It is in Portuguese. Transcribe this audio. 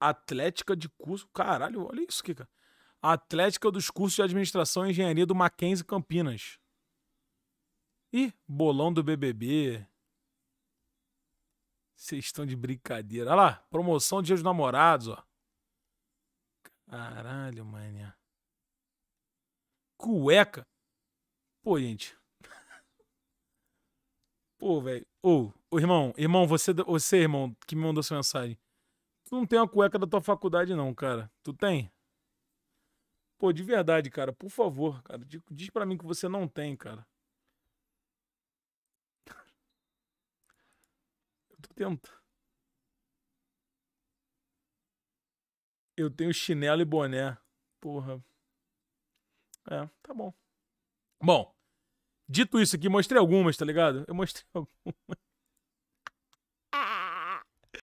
Atlética de curso. Caralho, olha isso cara. Atlética dos cursos de administração e engenharia do Mackenzie Campinas. Ih, bolão do BBB. Vocês estão de brincadeira. Olha lá, promoção Dia dos Namorados, ó. Caralho, mané. Cueca. Pô, gente. Pô, velho. Ô, ô, irmão, irmão, você, você, irmão, que me mandou essa mensagem. Tu não tem uma cueca da tua faculdade, não, cara. Tu tem? Pô, de verdade, cara, por favor, cara, diz, para mim que você não tem, cara. Eu tô tentando. Eu tenho chinelo e boné. Porra. É, tá bom. Bom, dito isso aqui, mostrei algumas, tá ligado? Eu mostrei algumas.